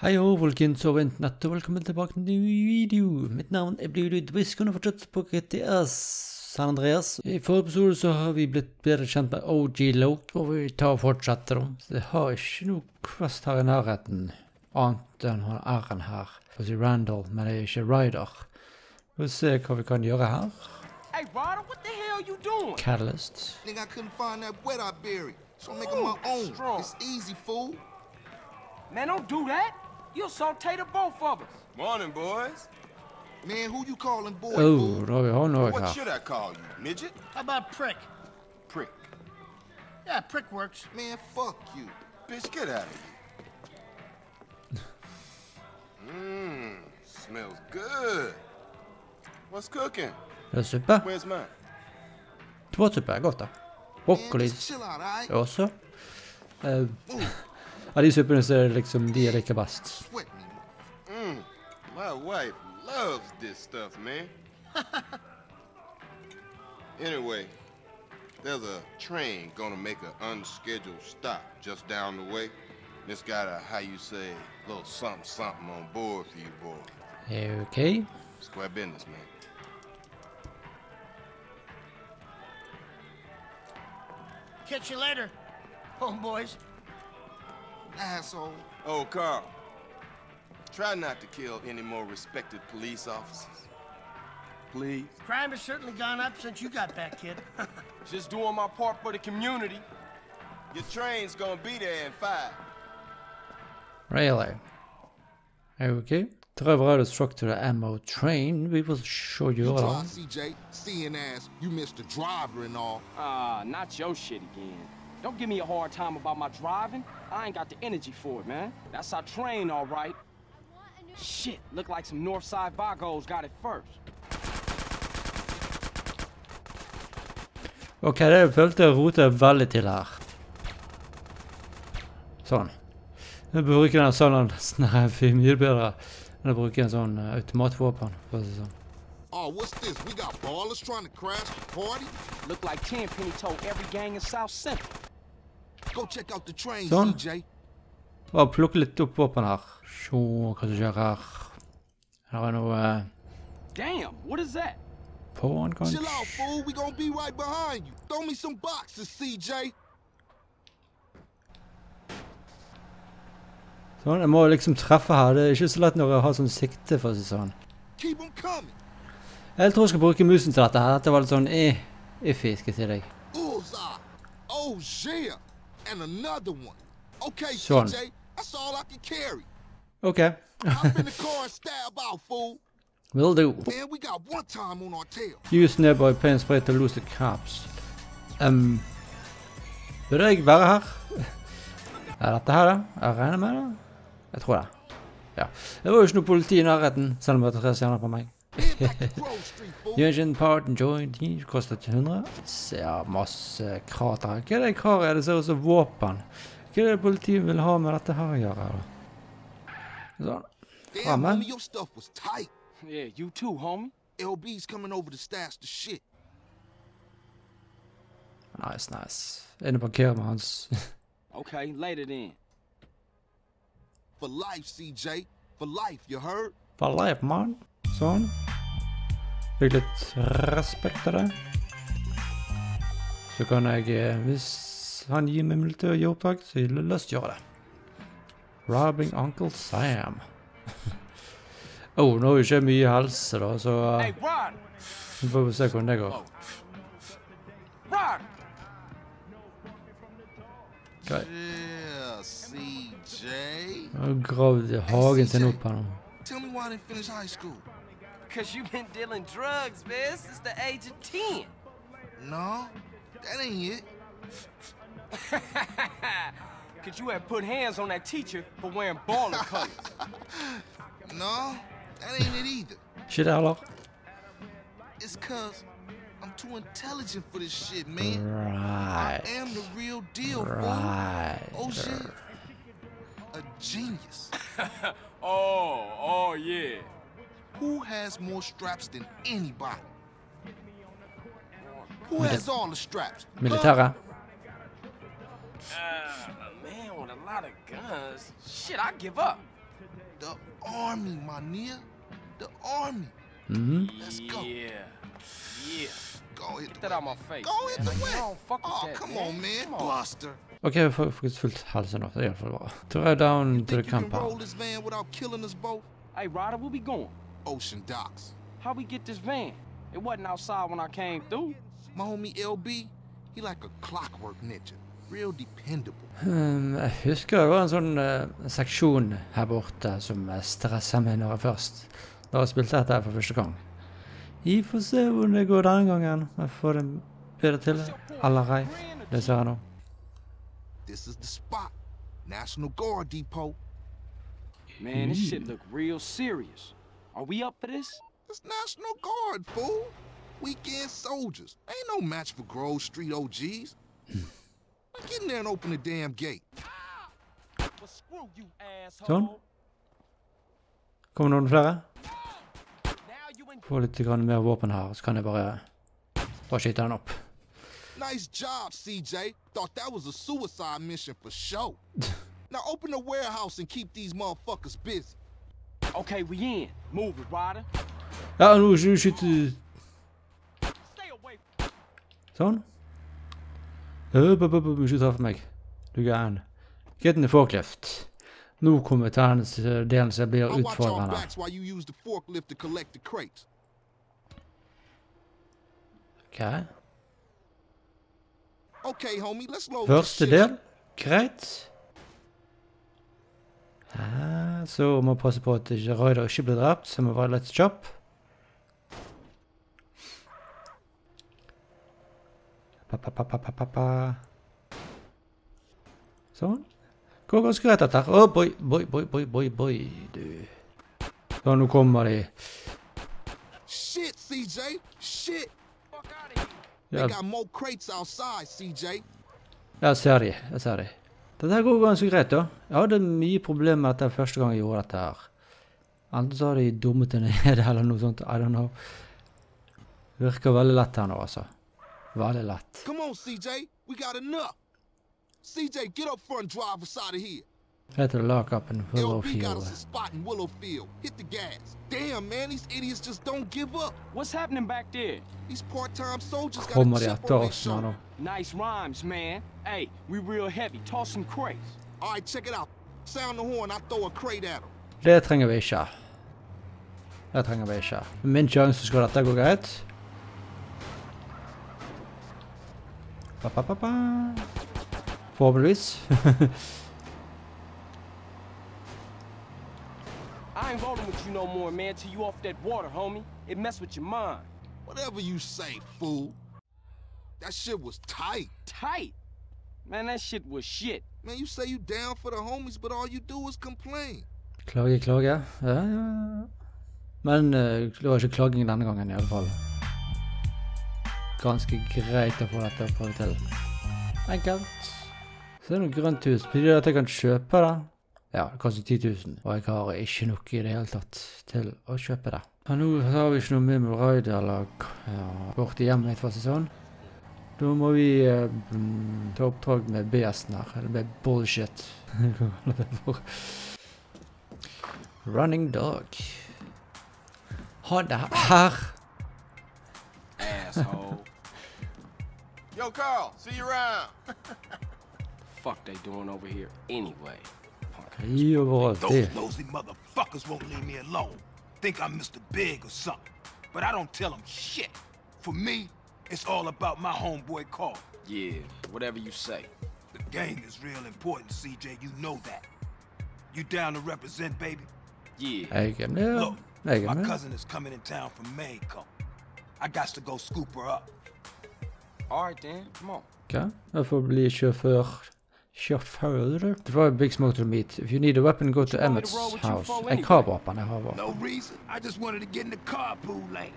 Hei og folkens og internett, og velkommen tilbake til en ny video. Mitt navn er Blue Whisk, og fortsatt på GTS San Andreas. I forrige episode så har vi blitt bedre kjent med OG Loke, og vi tar og fortsetter da. Så det har ikke noe quest her i nærheten, annet enn han R-en her. For å si Randall, men det er ikke Ryder. Vi får se hva vi kan gjøre her. Hey, Ryder, what the hell you doing? Catalyst. Nigga, I couldn't find that wet I buried. So I'm making my Ooh, own. strong. It's easy, fool. Man, don't do that. You'll saute the both of us. Morning, boys. Man, who you calling boy, Oh, fool? da har vi han òg What her. should I call you? Midget? How about prick? Prick. Yeah, prick works. Man, fuck you. Bitch, get out of here. Mmm, smells good. What's cooking? Det suppe. Where's mine? Tomatsuppe er godt, da. Man, Broccoli just chill out, alright? også. Eh, av de suppene så er det liksom de jeg liker best. Sweat me. Mmm, my wife loves this stuff, man. anyway, there's a train gonna make an unscheduled stop just down the way. It's got a, how you say, little something something on board for you boys. Ok. Square business, man. Catch you later, homeboys. Asshole. Oh, Carl. Try not to kill any more respected police officers. Please. Crime has certainly gone up since you got back, kid. Just doing my part for the community. Your train's gonna be there in five. Really? Ok. Driver out of struck to ammo train. we will show You gjøre try, det. CJ. Seeing ass, you missed the driver and all. Ah, not your shit again. Don't give me a hard time about my driving. I ain't got the energy for it, man. That's our train, all right. Shit, look like some Northside Vagos got it first. Ok, det følte jeg rotet veldig til her. Sånn. Jeg bruker den sånn nesten er mye bedre enn å bruke en sånn eh, automatvåpen. For å si sånn. Oh, what's this? We got ballers trying to crash the party? Look like Tenpenny told every gang in South Central. Go check out the train, CJ. Bare plukke litt opp våpen her. Se hva som skjer her. Her er noe uh, Damn, what is that? på'n, Chill kanskje? out, fool. We gonna be right behind you. Throw me some boxes, CJ. Sånn, jeg må liksom treffe her. Det er ikke så lett når jeg har sånn sikte, for å si sånn. Jeg tror jeg skal bruke musen til dette her. Dette var litt sånn eh, iffy, skal jeg si deg. Oh, yeah. And another one. Okay, Son. CJ. That's all I can carry. Ok. Hop in the car and stab out, fool. Will do. Man, we got one time on our tail. Use nearby pain spray to lose the caps. Um, burde jeg være her? Er dette her, da? Jeg regner med det? Jeg tror det. Ja. Det var jo ikke noe politi i nærheten, selv om det var tre stjerner på meg. Head back to Grove Engine part and joint heat kostet 100. Ser masse krater her. Hva er det kar er? Det ser ut som våpen. Hva er det politiet vil ha med dette her å gjøre? da? Sånn. Damn, man. homie, your stuff was tight. Yeah, you too, homie. LB's coming over to stash the shit. Nice, nice. Inne på parkerer med hans Okay, later then. For life, CJ. For life, you heard? For life, man. Sånn. Fikk litt respekt av det. Så kan jeg, eh, hvis han gir meg mulighet til å gjøre opptak, så vil jeg lyst til å gjøre det. Robbing Uncle Sam. oh, nå er det ikke mye helse, da, så eh, vi får se hvordan det går. Okay. Nå har gravd hagen sin opp her nå. Tell me why I didn't finish high school. Cause you've been dealing drugs, man, since the age of 10. No, that ain't it. Cause you had put hands on that teacher for wearing baller colors. No, that ain't it either. Ikke det heller. It's cause I'm too intelligent for this shit, man. Right. I am the real deal, fool. Right. Oh shit. A genius. oh, oh yeah. Who has more straps than anybody? Who has all the straps? Militara. Uh, a man with a lot of guns. Shit, I give up. The army, my near. The army. Mm -hmm. Let's go. Yeah. Yeah. Go hit Get the that out my face. Go hit man. the Like, wet. Fuck Oh, that, come man. on, man. Come on. Buster. Ok, jeg får faktisk fullt halsen nå. Det er iallfall bra. Throw down to the Think you can camp roll her. this van without killing us both? Hey, Ryder, where we going? Ocean docks. How we get this van? It wasn't outside when I came through. My homie LB, he like a clockwork ninja. Real dependable. Hmm, jeg husker det var en sånn eh, seksjon her borte som uh, stressa meg når jeg først Når jeg spilte dette her for første gang. Vi får se hvordan det går denne gangen. Jeg får det bedre til. Eller ei. Det ser jeg nå. This is the spot. National Guard Depot. Man, this shit look real serious. Are we up for this? It's National Guard, fool. Weekend soldiers. Ain't no match for Grove Street OGs. Hmm. Now get in there and open the damn gate. Well, screw you, asshole. Sånn. Kommer noen flere? Now you in Få litt grann mer våpen her, så kan jeg bare bare skyte den opp. Nice job, CJ. Thought that was a suicide mission for sure. now open the warehouse and keep these motherfuckers busy. Okay, we in. Move it, Ryder. Ja, nå skal du skyte Stay away. Sånn. Høp, høp, høp, høp, ikke treffe meg. Du er gæren. Get in the forklift. Nå kommer jeg til den s- delen som blir I'll watch our utfordrende. backs while you use Ja, så må vi passe på at ikke Ryder ikke blir drept, så må være litt kjapp. Pa, pa, pa, pa, pa, pa, pa. Sånn. Går ganske greit dette her. Å, boy, boy, boy, boy, boy, boy, du. Så nå kommer de. Shit, CJ. Shit. Fuck out of here. They Ja, got more crates outside, CJ. jeg ser de. Jeg ser de. Dette går ganske greit, da. Jeg hadde mye problemer med dette første gang jeg gjorde dette her. Enten så har de dummet det ned, eller noe sånt. I don't know. Virker veldig lett her nå, altså. Veldig lett. Come on, CJ. We got enough. CJ, get up front drive us out of here. Heter det lock up in Willow LB got us a spot in Willowfield. Hit the gas. Damn, man, these idiots just don't give up. What's happening back there? These part-time soldiers got a Kommer de chip on their oss nå, shoulder. nå? Nice rhymes, man. Hey, we real heavy. Toss some crates. All right, check it out. Sound the horn, I throw a crate at them. Det trenger vi ikke. Det trenger vi ikke. Med min sjanse skal dette gå greit. Forhåpentligvis. I ain't rolling with you no more, man, till you off that water, homie. It mess with your mind. Whatever you say, fool. That shit was tight. Tight. Man, that shit was shit. Man, you say you down for the homies, but all you do is complain. Klage, klage. Ja, ja, ja. Men eh, det var ikke klaging denne gangen i alle fall. Ganske greit å få dette å få det til. Enkelt. Så er det noe grønt hus. Betyr det at jeg kan kjøpe det? Ja, det koster 10 000. Og jeg har ikke noe i det hele tatt til å kjøpe det. Ja, nå har vi ikke noe med med Raid eller ja, borte hjemme, for si det sånn. Da må vi eh, ta oppdrag med BS-en her. Eller med bullshit. For? Running dog. Ha det her. Asshole. Yo, Carl, see you around. Fuck they doing over here anyway? Punk. Gi overalt. Those Det. nosy motherfuckers won't leave me alone. Think I'm Mr. Big or something. But I don't tell them shit. For me, it's all about my homeboy Carl. Yeah, whatever you say. The gang is real important, CJ. You know that. You down to represent, baby? Yeah. Jeg er med. Look, Jeg my cousin is coming in town from Mexico. I got to go scoop her up. All right, then. Come on. Ok, jeg får bli sjåfør. Sjåfør? Det var Big Smoke to meet. If you need a weapon, go to You want to Emmett's roll with you house. for Jeg har våpen, jeg har våpen. No reason. I just wanted to get in the carpool lane.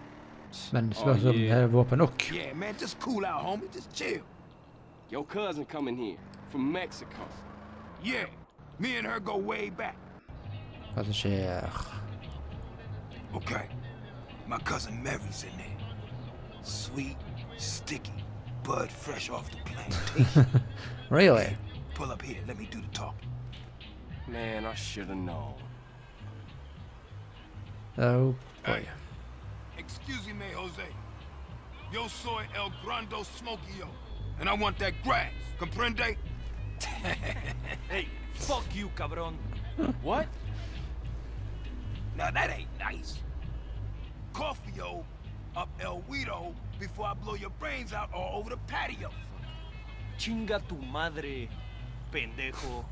Men oh, spørs om yeah. jeg har er våpen nok. Yeah, man, just cool out, homie. Just chill. Your cousin coming here from Mexico. Yeah, me and her go way back. Hva er som skjer? Okay. My cousin Mary's in there. Sweet, sticky, bud fresh off the plantation. Really? Pull up here, let me do the talking. Man, I should have known. Oh boy. Excuse me, Jose. Yo soy El Grando Smokio, and I want that grass. Comprende? Hey, fuck you, cabron. what? Now that ain't nice. Coffee-o up El Guido before I blow your brains out all over the patio. Chinga tu madre, pendejo.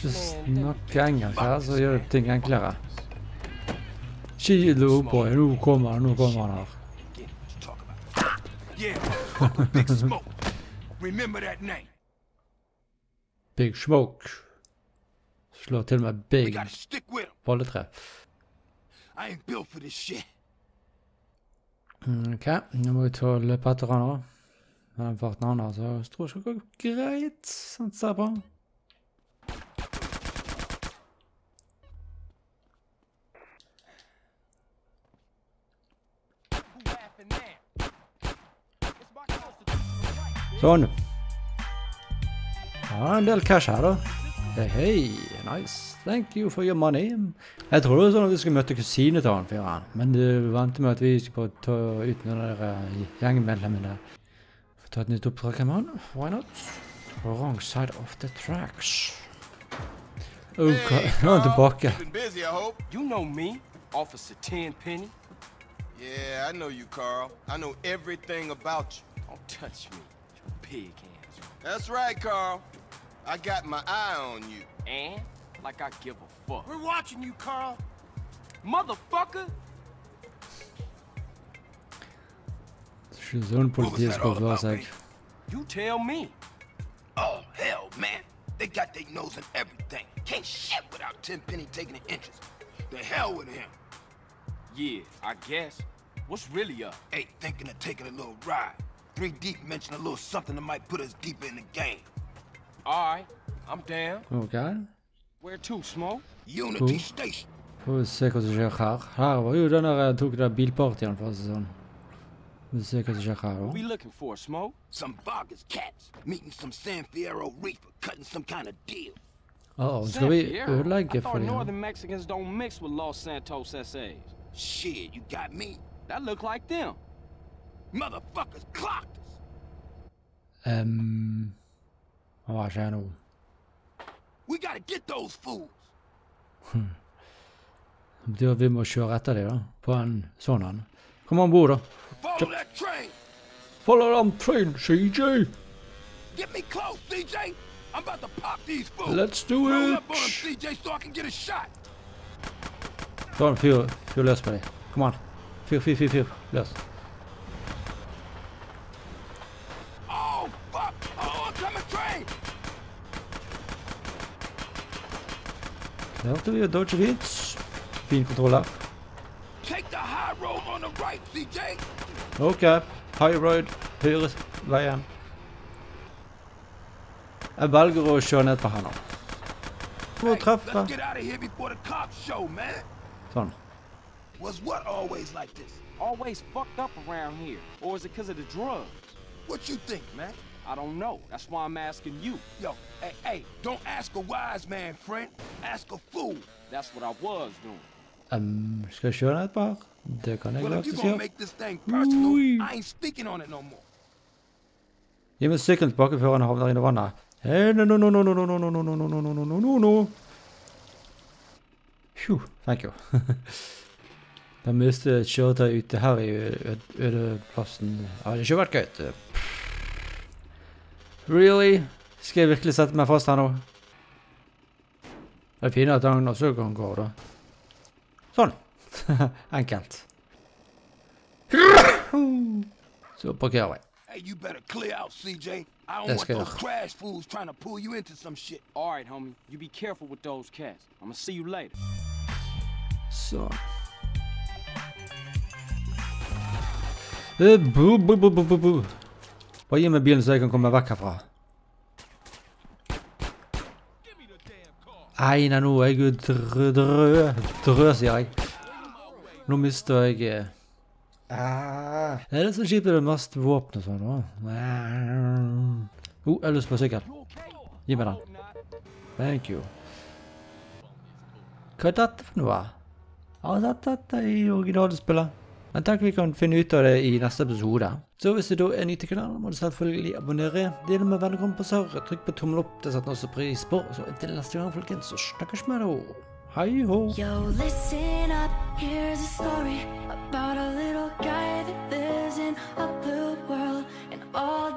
She's not getting us, alltså gör ting enklare. Kilo på er, nu kommer han, nu kommer han här. Big Smoke. Slår till med Big. Bolleträ. Mm, okej, okay, nu må vi ta och to the patron. Han har, så jeg tror jeg det går greit. Sånn ser på. Sånn. Ja, en del cash her, da. Hei. Nice. Thank you for your money. Jeg trodde det var sånn at vi skulle møte kusine til han fyren, men du venter med at vi skulle ta ut noen av de der gjengmedlemmene. Få ta et nytt oppdrag, come on. Why not? Wrong side of the tracks. Oh Hey, nå the han Carl. tilbake. Keeping busy, I hope. You know me, Officer Tenpenny. Yeah, I know you, Carl. I know everything about you. Don't touch me, you pig hands. That's right, Carl. I got my eye on you. And like I give a fuck. We're watching you, Carl. Motherfucker! Ikke sånn politiet skal oppføre seg. You tell me. Oh, hell, man. They got their nose in everything. Can't shit without Tenpenny taking an interest. The hell with him. Yeah, I guess. What's really up? Hey, thinking of taking a little ride. Three Deep mentioned a little something that might put us deeper in the game. All right, I'm down. Ok, Where to, Smoke? Unity Cool. Station. får vi se hva som skjer her. Her var jo den der, jeg tok det bilpartyen, for å si det sånn. Vi får se hva som skjer her, What we looking for, Smoke? Some Vagos cats meeting some San Fierro Rifa, cutting some kind of deal. Å, skal vi San Fierro? I ødelegge for dem? Northern Mexicans don't mix with Los Santos SAs. Shit, you got me. That look like them. Motherfuckers clocked us. Ehm... Hva skjer nå? We gotta get those fools. Det betyr at vi må kjøre etter dem, da. På en sånn en. Kom bord, da. Follow that train. Follow them train, CJ! Get me close, CJ. I'm about to pop these fools. Let's do Roll it! up on them, CJ, so I can get a shot. Fyr, fyr løs på dem. Kom an. Fyr, fyr, fyr, fyr. Løs. Oh, fuck. Oh, I'm coming train. Klarte vi å dodge fint. Fin kontroll her. Take the high road on the right, CJ. Ok, high road, høyre veien. Jeg velger å kjøre ned på her nå. Må Hey, treffe. let's get out of here before the cops show, man. Sånn. Was what always like this? Always fucked up around here. Or is it because of the drugs? What you think, man? I don't know. That's why I'm asking you. Yo, hey, hey, don't ask a wise man, friend. Ask a fool. That's what I was doing. Ehm, skal jeg kjøre ned på her? Det kan jeg godt si. Gi meg sykkelen tilbake før han havner inn i vannet. Hey, no, no, no, no, no, no, no, no, no, no, no, no, no. Phew, thank you. Jeg mistet et kjøretøy ute her i ødeplassen. Det hadde ikke vært gøy. Really? Skal jeg virkelig sette meg fast her nå? Det er fint at han også kan gå, da. Sånn. Enkelt. Så parkerer vi. Hey, you better clear out, CJ. I don't want those crash fools trying to pull you into some shit. All right, homie. You be careful with those cats. I'm gonna see you later. Så. Eh, bu, bu, bu, bu, bu, bu. Bare gi meg bilen så jeg kan komme vekk herfra. Nei, nei, nå er jeg jo drø, drø, drø, sier jeg. Nå mista jeg eh, ah. Det er det som er kjipt, det er mest våpen og sånn. Å, oh, jeg har lyst på sykkel. Gi meg den. Thank you. Hva er dette for noe? Ja, dette, dette er eh, originalspillet. Men tenk vi kan finne ut av det i neste episode. Så hvis du da er ny til kanalen, må du selvfølgelig abonnere. Del med venner og kompiser. Trykk på tommel opp, det setter vi også pris på. Så inntil neste gang, folkens, så snakkes vi, da. Hi ho. Yo, listen up. Here's a story about a little guy that lives in a blue world and all